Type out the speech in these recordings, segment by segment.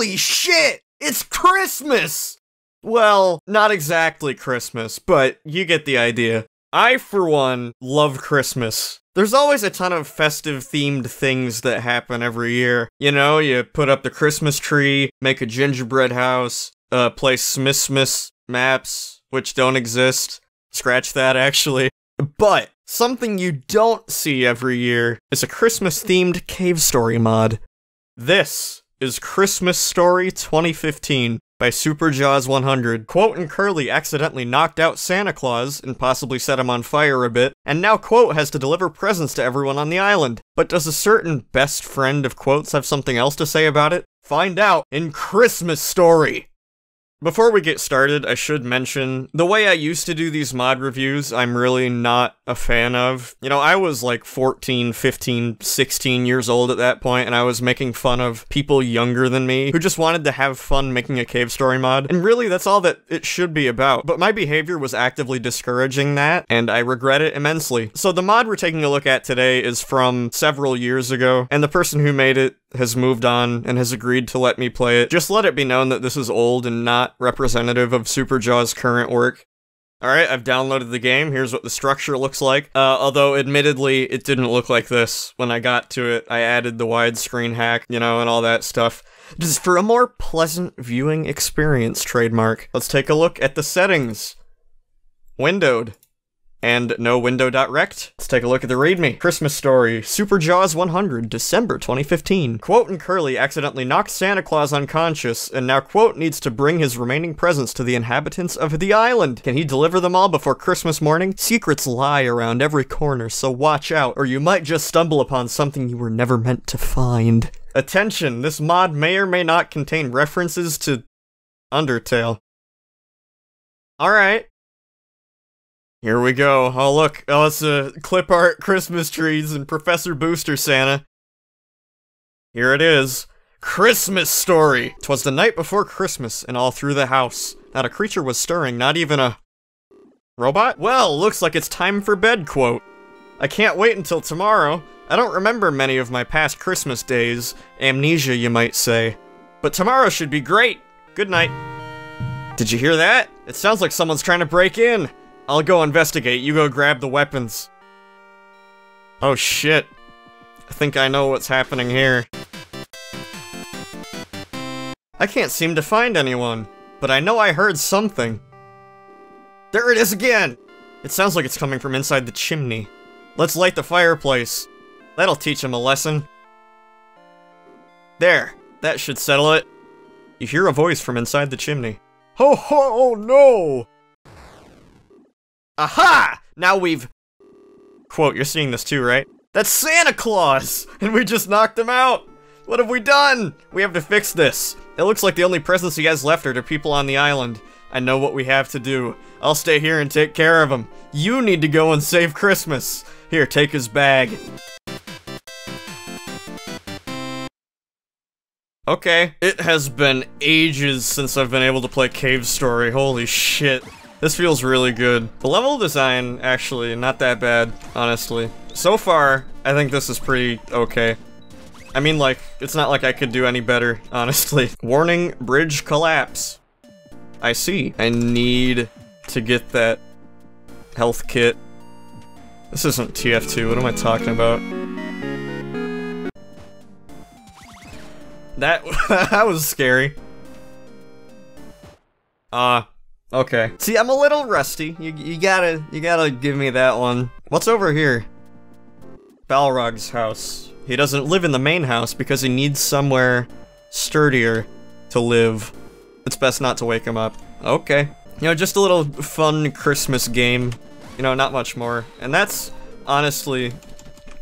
Holy shit! It's Christmas! Well, not exactly Christmas, but you get the idea. I, for one, love Christmas. There's always a ton of festive themed things that happen every year. You know, you put up the Christmas tree, make a gingerbread house, uh, play Smissmas maps, which don't exist. Scratch that, actually. But something you don't see every year is a Christmas themed cave story mod. This is Christmas Story 2015 by Super Superjaws 100. Quote and Curly accidentally knocked out Santa Claus and possibly set him on fire a bit, and now Quote has to deliver presents to everyone on the island. But does a certain best friend of Quote's have something else to say about it? Find out in Christmas Story! Before we get started, I should mention, the way I used to do these mod reviews, I'm really not a fan of. You know, I was like 14, 15, 16 years old at that point, and I was making fun of people younger than me who just wanted to have fun making a cave story mod, and really that's all that it should be about. But my behavior was actively discouraging that, and I regret it immensely. So the mod we're taking a look at today is from several years ago, and the person who made it has moved on and has agreed to let me play it. Just let it be known that this is old and not representative of Superjaw's current work. Alright, I've downloaded the game. Here's what the structure looks like. Uh, although, admittedly, it didn't look like this when I got to it. I added the widescreen hack, you know, and all that stuff. Just for a more pleasant viewing experience, trademark. Let's take a look at the settings. Windowed and no window.rect. Let's take a look at the readme. Christmas story, Super Jaws 100, December 2015. Quote and Curly accidentally knocked Santa Claus unconscious, and now Quote needs to bring his remaining presents to the inhabitants of the island. Can he deliver them all before Christmas morning? Secrets lie around every corner, so watch out, or you might just stumble upon something you were never meant to find. Attention, this mod may or may not contain references to Undertale. Alright, here we go. Oh, look. Oh, it's a clip art Christmas trees and Professor Booster Santa. Here it is. Christmas story. Twas the night before Christmas, and all through the house, not a creature was stirring, not even a robot? Well, looks like it's time for bed, quote. I can't wait until tomorrow. I don't remember many of my past Christmas days. Amnesia, you might say. But tomorrow should be great. Good night. Did you hear that? It sounds like someone's trying to break in. I'll go investigate, you go grab the weapons. Oh shit. I think I know what's happening here. I can't seem to find anyone, but I know I heard something. There it is again! It sounds like it's coming from inside the chimney. Let's light the fireplace. That'll teach him a lesson. There, that should settle it. You hear a voice from inside the chimney. Ho ho, oh no! Aha! Now we've... Quote, you're seeing this too, right? That's Santa Claus! And we just knocked him out! What have we done? We have to fix this. It looks like the only presents he has left are to people on the island. I know what we have to do. I'll stay here and take care of him. You need to go and save Christmas. Here, take his bag. Okay. It has been ages since I've been able to play Cave Story. Holy shit. This feels really good. The level design, actually, not that bad, honestly. So far, I think this is pretty okay. I mean, like, it's not like I could do any better, honestly. Warning, bridge collapse. I see. I need to get that health kit. This isn't TF2, what am I talking about? That, that was scary. Uh, Okay. See, I'm a little rusty. You, you gotta, you gotta give me that one. What's over here? Balrog's house. He doesn't live in the main house because he needs somewhere sturdier to live. It's best not to wake him up. Okay. You know, just a little fun Christmas game. You know, not much more. And that's, honestly,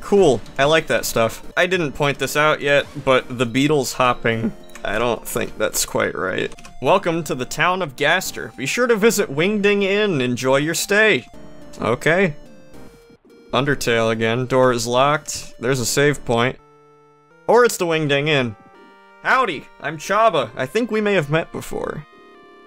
cool. I like that stuff. I didn't point this out yet, but the beetles hopping I don't think that's quite right. Welcome to the town of Gaster. Be sure to visit Wingding Inn. Enjoy your stay. Okay. Undertale again. Door is locked. There's a save point. Or it's the Wingding Inn. Howdy, I'm Chaba. I think we may have met before.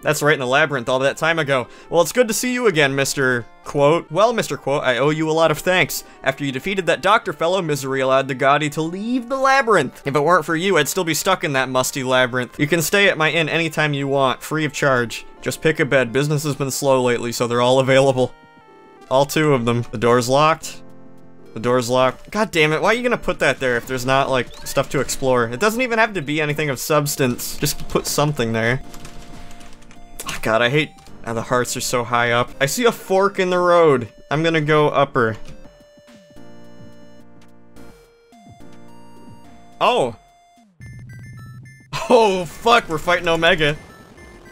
That's right in the labyrinth all that time ago. Well, it's good to see you again, Mr. Quote. Well, Mr. Quote, I owe you a lot of thanks. After you defeated that doctor fellow, Misery allowed the Degati to leave the labyrinth. If it weren't for you, I'd still be stuck in that musty labyrinth. You can stay at my inn anytime you want, free of charge. Just pick a bed. Business has been slow lately, so they're all available. All two of them. The door's locked. The door's locked. God damn it, why are you gonna put that there if there's not, like, stuff to explore? It doesn't even have to be anything of substance. Just put something there. God, I hate how the hearts are so high up. I see a fork in the road. I'm gonna go upper. Oh. Oh, fuck, we're fighting Omega.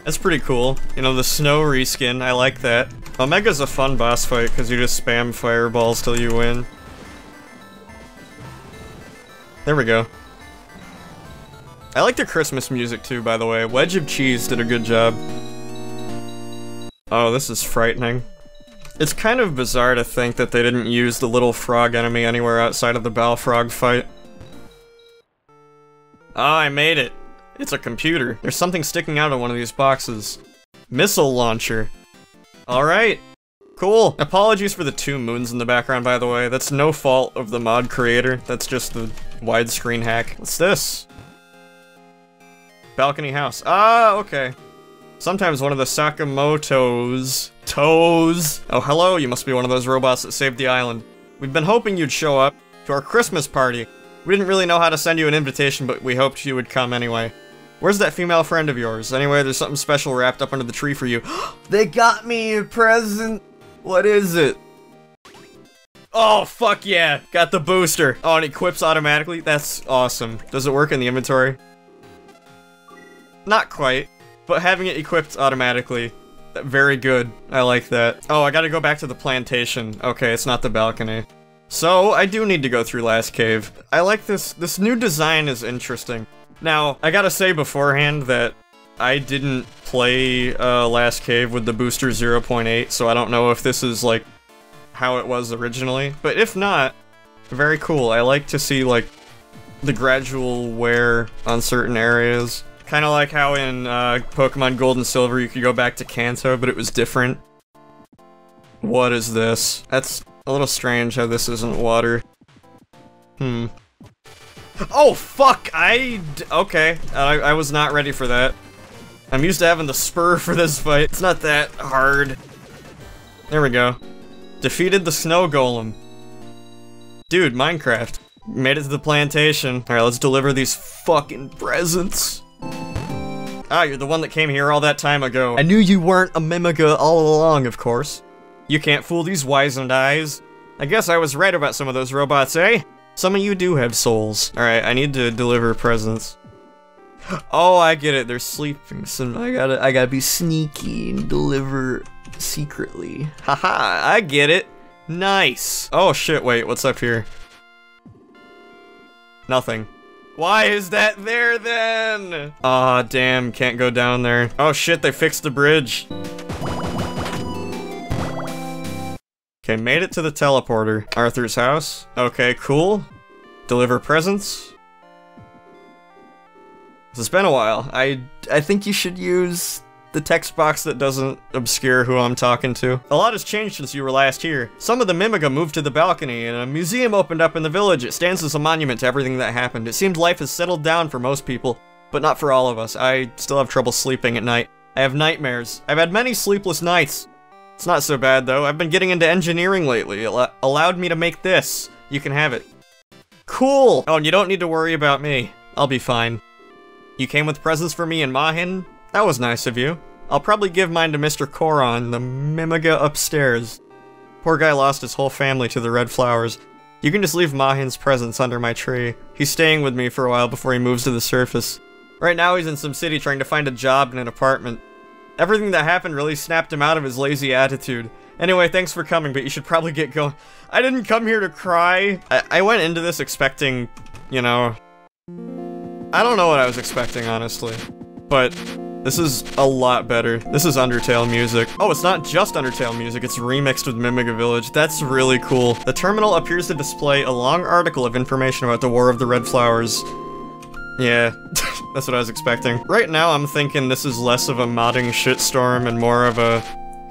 That's pretty cool. You know, the snow reskin, I like that. Omega's a fun boss fight, because you just spam fireballs till you win. There we go. I like the Christmas music too, by the way. Wedge of Cheese did a good job. Oh, this is frightening. It's kind of bizarre to think that they didn't use the little frog enemy anywhere outside of the Balfrog fight. Oh, I made it. It's a computer. There's something sticking out of one of these boxes. Missile launcher. Alright. Cool. Apologies for the two moons in the background, by the way. That's no fault of the mod creator. That's just the widescreen hack. What's this? Balcony house. Ah, okay. Sometimes one of the Sakamoto's toes. Oh, hello, you must be one of those robots that saved the island. We've been hoping you'd show up to our Christmas party. We didn't really know how to send you an invitation, but we hoped you would come anyway. Where's that female friend of yours? Anyway, there's something special wrapped up under the tree for you. they got me a present! What is it? Oh, fuck yeah! Got the booster! Oh, and it equips automatically? That's awesome. Does it work in the inventory? Not quite but having it equipped automatically, very good. I like that. Oh, I gotta go back to the plantation. Okay, it's not the balcony. So, I do need to go through Last Cave. I like this- this new design is interesting. Now, I gotta say beforehand that I didn't play uh, Last Cave with the booster 0.8, so I don't know if this is, like, how it was originally. But if not, very cool. I like to see, like, the gradual wear on certain areas. Kind of like how in uh, Pokemon Gold and Silver you could go back to Kanto, but it was different. What is this? That's a little strange how this isn't water. Hmm. Oh, fuck! I... okay. I, I was not ready for that. I'm used to having the spur for this fight. It's not that hard. There we go. Defeated the snow golem. Dude, Minecraft. Made it to the plantation. Alright, let's deliver these fucking presents. Ah, you're the one that came here all that time ago. I knew you weren't a Mimiga all along, of course. You can't fool these wizened eyes. I guess I was right about some of those robots, eh? Some of you do have souls. Alright, I need to deliver presents. Oh, I get it. They're sleeping, so I gotta, I gotta be sneaky and deliver secretly. Haha, I get it. Nice. Oh shit, wait, what's up here? Nothing. Why is that there then? Aw, oh, damn, can't go down there. Oh shit, they fixed the bridge. Okay, made it to the teleporter. Arthur's house. Okay, cool. Deliver presents. It's been a while. I I think you should use the text box that doesn't obscure who I'm talking to. A lot has changed since you were last here. Some of the Mimiga moved to the balcony, and a museum opened up in the village. It stands as a monument to everything that happened. It seems life has settled down for most people, but not for all of us. I still have trouble sleeping at night. I have nightmares. I've had many sleepless nights. It's not so bad, though. I've been getting into engineering lately. It allowed me to make this. You can have it. Cool! Oh, and you don't need to worry about me. I'll be fine. You came with presents for me and Mahin? That was nice of you. I'll probably give mine to Mr. Koron, the Mimiga upstairs. Poor guy lost his whole family to the red flowers. You can just leave Mahin's presents under my tree. He's staying with me for a while before he moves to the surface. Right now he's in some city trying to find a job in an apartment. Everything that happened really snapped him out of his lazy attitude. Anyway, thanks for coming, but you should probably get going. I didn't come here to cry. I, I went into this expecting, you know... I don't know what I was expecting, honestly. But this is a lot better. This is Undertale music. Oh, it's not just Undertale music, it's remixed with Mimiga Village. That's really cool. The terminal appears to display a long article of information about the War of the Red Flowers. Yeah, that's what I was expecting. Right now, I'm thinking this is less of a modding shitstorm and more of a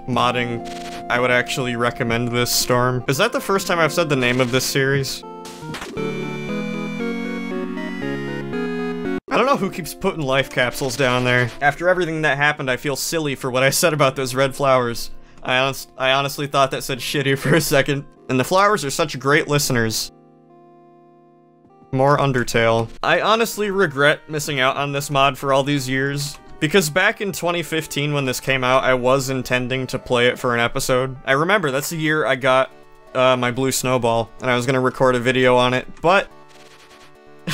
modding I would actually recommend this storm. Is that the first time I've said the name of this series? Don't know who keeps putting life capsules down there. After everything that happened, I feel silly for what I said about those red flowers. I, honest I honestly thought that said shitty for a second. And the flowers are such great listeners. More Undertale. I honestly regret missing out on this mod for all these years. Because back in 2015 when this came out, I was intending to play it for an episode. I remember, that's the year I got uh, my blue snowball, and I was gonna record a video on it, but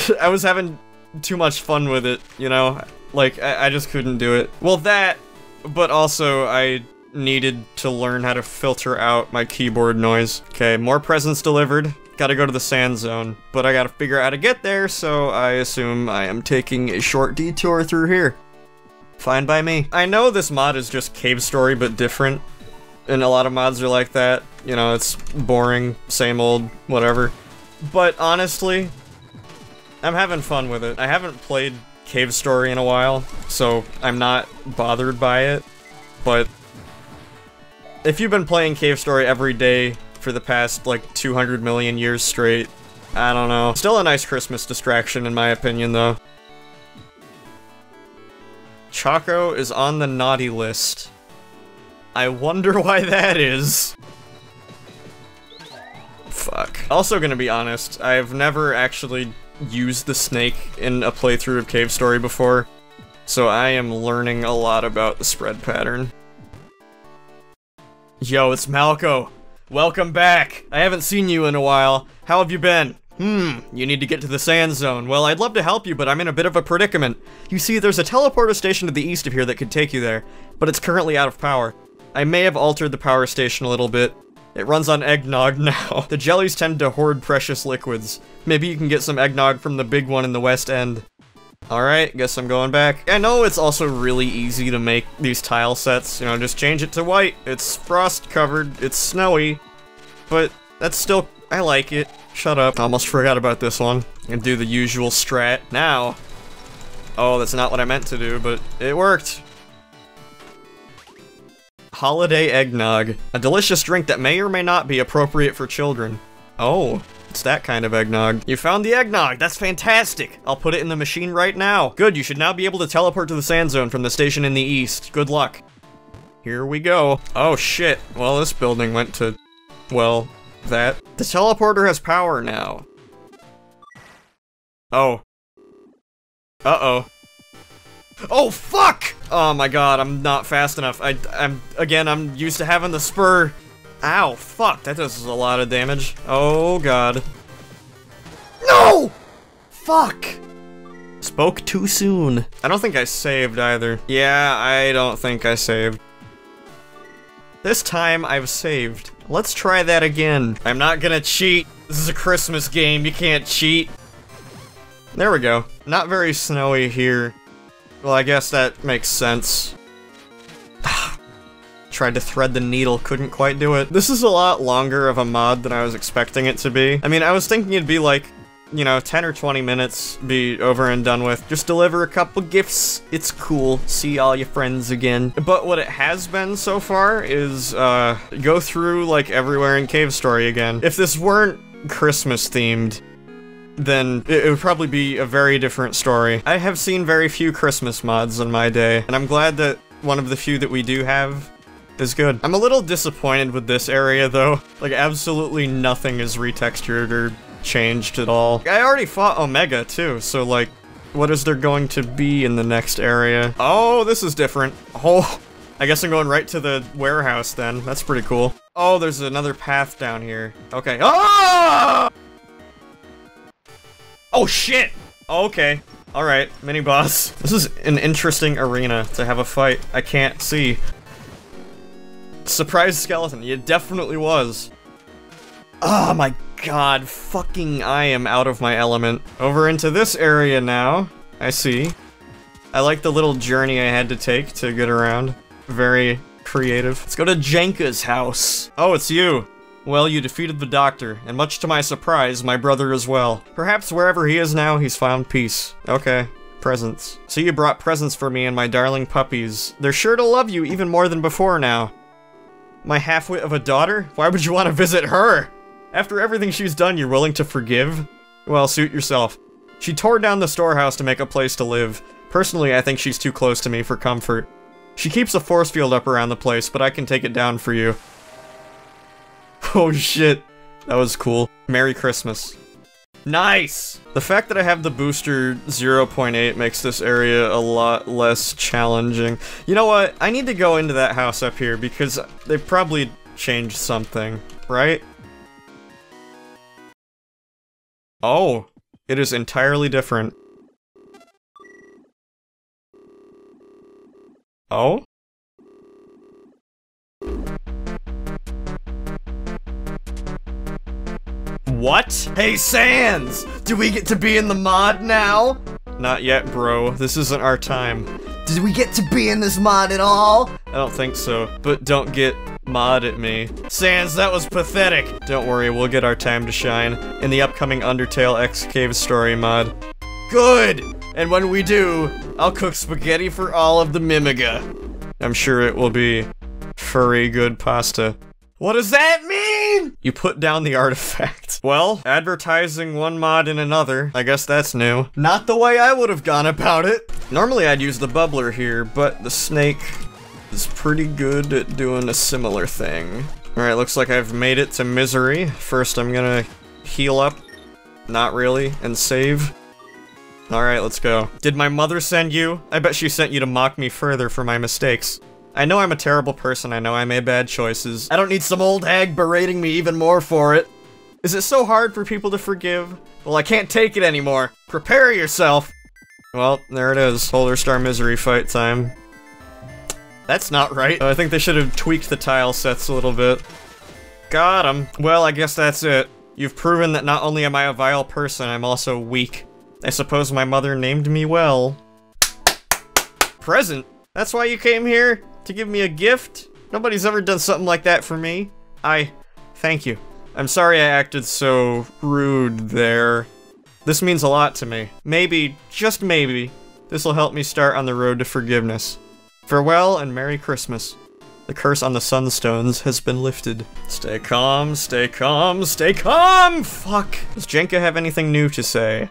I was having too much fun with it, you know? Like, I, I just couldn't do it. Well, that, but also I needed to learn how to filter out my keyboard noise. Okay, more presents delivered. Gotta go to the sand zone, but I gotta figure out how to get there, so I assume I am taking a short detour through here. Fine by me. I know this mod is just Cave Story, but different, and a lot of mods are like that. You know, it's boring, same old, whatever. But honestly, I'm having fun with it. I haven't played Cave Story in a while, so I'm not bothered by it, but if you've been playing Cave Story every day for the past, like, 200 million years straight, I don't know. Still a nice Christmas distraction, in my opinion, though. Choco is on the naughty list. I wonder why that is. Fuck. Also gonna be honest, I've never actually used the snake in a playthrough of Cave Story before, so I am learning a lot about the spread pattern. Yo, it's Malco. Welcome back. I haven't seen you in a while. How have you been? Hmm, you need to get to the sand zone. Well, I'd love to help you, but I'm in a bit of a predicament. You see, there's a teleporter station to the east of here that could take you there, but it's currently out of power. I may have altered the power station a little bit. It runs on eggnog now. the jellies tend to hoard precious liquids. Maybe you can get some eggnog from the big one in the west end. Alright, guess I'm going back. I know it's also really easy to make these tile sets, you know, just change it to white. It's frost covered, it's snowy, but that's still, I like it. Shut up, almost forgot about this one. And do the usual strat. Now, oh, that's not what I meant to do, but it worked. Holiday eggnog, a delicious drink that may or may not be appropriate for children. Oh, it's that kind of eggnog. You found the eggnog, that's fantastic! I'll put it in the machine right now. Good, you should now be able to teleport to the sand zone from the station in the east. Good luck. Here we go. Oh shit, well this building went to, well, that. The teleporter has power now. Oh. Uh-oh. Oh, fuck! Oh my god, I'm not fast enough. I, I'm, again, I'm used to having the spur. Ow, fuck, that does a lot of damage. Oh god. No! Fuck! Spoke too soon. I don't think I saved either. Yeah, I don't think I saved. This time I've saved. Let's try that again. I'm not gonna cheat. This is a Christmas game, you can't cheat. There we go. Not very snowy here. Well, I guess that makes sense. Tried to thread the needle, couldn't quite do it. This is a lot longer of a mod than I was expecting it to be. I mean, I was thinking it'd be like, you know, 10 or 20 minutes, be over and done with. Just deliver a couple gifts, it's cool, see all your friends again. But what it has been so far is, uh, go through, like, everywhere in Cave Story again. If this weren't Christmas themed, then it, would probably be a very different story. I have seen very few Christmas mods in my day, and I'm glad that one of the few that we do have is good. I'm a little disappointed with this area, though. Like, absolutely nothing is retextured or changed at all. I already fought Omega, too, so, like, what is there going to be in the next area? Oh, this is different. Oh, I guess I'm going right to the warehouse, then. That's pretty cool. Oh, there's another path down here. Okay. Oh! Oh, shit! Okay. Alright, mini-boss. This is an interesting arena to have a fight. I can't see. Surprise skeleton. It definitely was. Oh my god, fucking I am out of my element. Over into this area now. I see. I like the little journey I had to take to get around. Very creative. Let's go to Jenka's house. Oh, it's you. Well, you defeated the doctor, and much to my surprise, my brother as well. Perhaps wherever he is now, he's found peace. Okay. Presents. So you brought presents for me and my darling puppies. They're sure to love you even more than before now. My halfwit of a daughter? Why would you want to visit her? After everything she's done, you're willing to forgive? Well, suit yourself. She tore down the storehouse to make a place to live. Personally, I think she's too close to me for comfort. She keeps a force field up around the place, but I can take it down for you. Oh shit. That was cool. Merry Christmas. Nice! The fact that I have the booster 0.8 makes this area a lot less challenging. You know what? I need to go into that house up here because they probably changed something, right? Oh, it is entirely different. Oh? What? Hey, Sans! Do we get to be in the mod now? Not yet, bro. This isn't our time. Did we get to be in this mod at all? I don't think so, but don't get mod at me. Sans, that was pathetic! Don't worry, we'll get our time to shine in the upcoming Undertale X Cave story mod. Good! And when we do, I'll cook spaghetti for all of the Mimiga. I'm sure it will be furry good pasta. What does that You put down the artifact. Well, advertising one mod in another. I guess that's new. Not the way I would have gone about it. Normally I'd use the bubbler here, but the snake is pretty good at doing a similar thing. Alright, looks like I've made it to misery. First I'm gonna heal up. Not really, and save. Alright, let's go. Did my mother send you? I bet she sent you to mock me further for my mistakes. I know I'm a terrible person, I know I made bad choices. I don't need some old hag berating me even more for it. Is it so hard for people to forgive? Well, I can't take it anymore. Prepare yourself! Well, there it is. Polar Star Misery fight time. That's not right. I think they should have tweaked the tile sets a little bit. Got him. Well, I guess that's it. You've proven that not only am I a vile person, I'm also weak. I suppose my mother named me well. Present? That's why you came here? To give me a gift? Nobody's ever done something like that for me. I... thank you. I'm sorry I acted so rude there. This means a lot to me. Maybe, just maybe, this will help me start on the road to forgiveness. Farewell and Merry Christmas. The curse on the Sunstones has been lifted. Stay calm, stay calm, stay calm! Fuck! Does Jenka have anything new to say?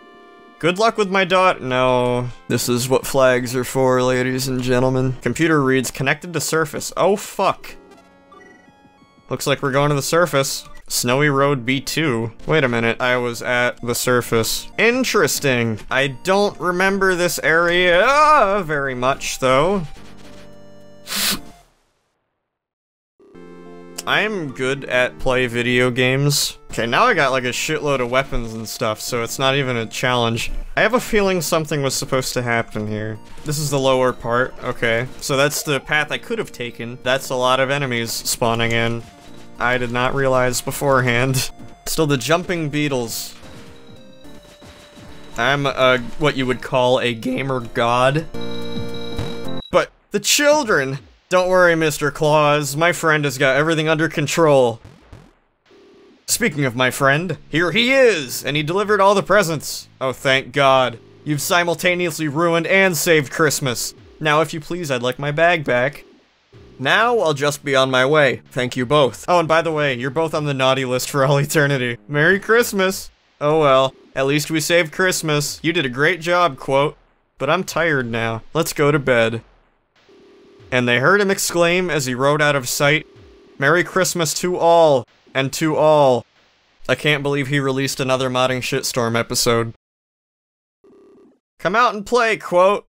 Good luck with my dot- no. This is what flags are for, ladies and gentlemen. Computer reads connected to surface. Oh fuck. Looks like we're going to the surface. Snowy Road B2. Wait a minute, I was at the surface. Interesting. I don't remember this area very much, though. I'm good at play video games. Okay, now I got like a shitload of weapons and stuff, so it's not even a challenge. I have a feeling something was supposed to happen here. This is the lower part, okay. So that's the path I could have taken. That's a lot of enemies spawning in. I did not realize beforehand. Still the jumping beetles. I'm a, what you would call a gamer god. But the children! Don't worry, Mr. Claus. My friend has got everything under control. Speaking of my friend, here he is, and he delivered all the presents. Oh, thank God. You've simultaneously ruined and saved Christmas. Now, if you please, I'd like my bag back. Now, I'll just be on my way. Thank you both. Oh, and by the way, you're both on the naughty list for all eternity. Merry Christmas! Oh well, at least we saved Christmas. You did a great job, quote. But I'm tired now. Let's go to bed. And they heard him exclaim as he rode out of sight, Merry Christmas to all, and to all. I can't believe he released another modding shitstorm episode. Come out and play, quote.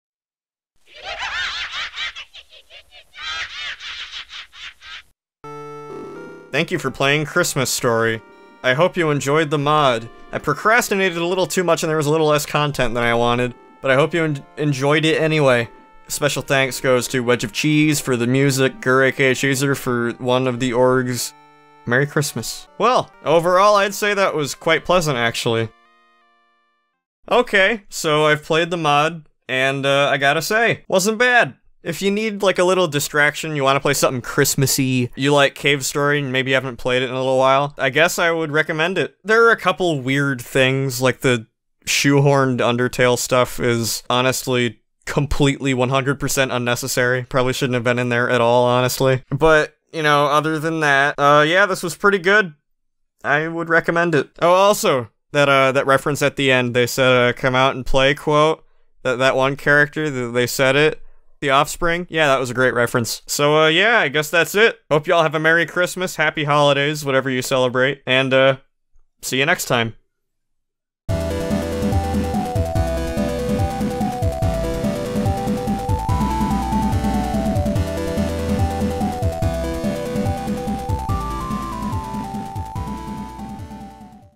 Thank you for playing Christmas Story. I hope you enjoyed the mod. I procrastinated a little too much and there was a little less content than I wanted, but I hope you en enjoyed it anyway. Special thanks goes to Wedge of Cheese for the music, Gurake Chaser for one of the orgs. Merry Christmas. Well, overall I'd say that was quite pleasant actually. Okay, so I've played the mod, and uh, I gotta say, wasn't bad. If you need like a little distraction, you want to play something Christmassy, you like Cave Story and maybe you haven't played it in a little while, I guess I would recommend it. There are a couple weird things, like the shoehorned Undertale stuff is honestly completely 100% unnecessary. Probably shouldn't have been in there at all, honestly. But, you know, other than that, uh, yeah, this was pretty good. I would recommend it. Oh, also, that, uh, that reference at the end, they said, uh, come out and play quote. That, that one character, they said it. The Offspring? Yeah, that was a great reference. So, uh, yeah, I guess that's it. Hope y'all have a Merry Christmas, Happy Holidays, whatever you celebrate, and, uh, see you next time.